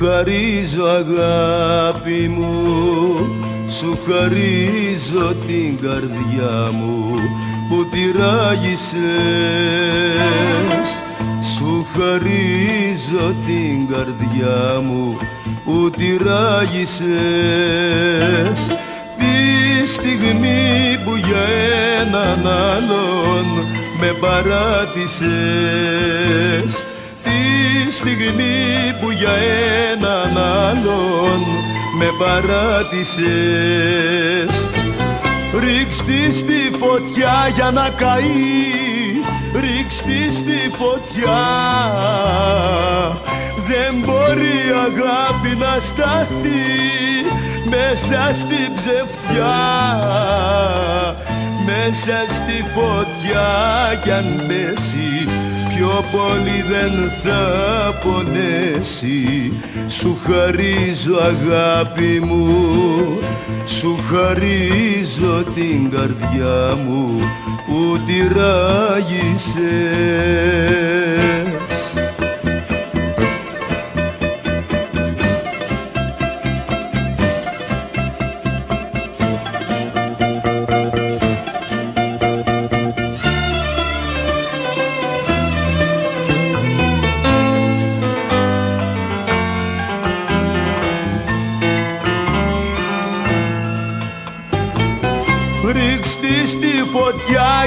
Χαρίζω αγάπη μου. Σου χαρίζω την καρδιά μου που τη ράγισες Σου χαρίζω την καρδιά μου που τη ράγισες Τη στιγμή που για έναν άλλον με παράτησες στιγμή που για έναν άλλον με παράτησες. Ρίξ' στη φωτιά για να καεί Ρίξ' στη φωτιά. Δεν μπορεί αγάπη να σταθεί Μέσα στην ψευτιά. Μέσα στη φωτιά κι αν πέσει πιο πολύ δεν θα πονέσει Σου χαρίζω αγάπη μου. Σου χαρίζω την καρδιά μου που τη ράγισες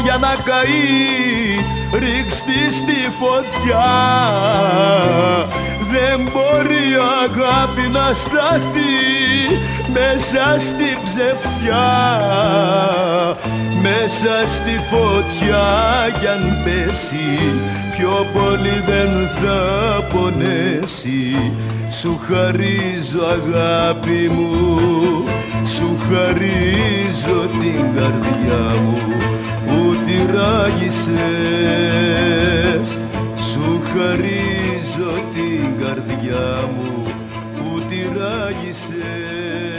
για να καεί. Ρίξτε στη φωτιά. Δεν μπορεί αγάπη να σταθεί μέσα στη ψευτιά. Μέσα στη φωτιά κι αν πέσει πιο πολύ δεν θα πονέσει. Σου χαρίζω αγάπη μου σου χαρίζω την καρδιά μου που τη ράγισες σου χαρίζω την καρδιά μου που τη ράγισες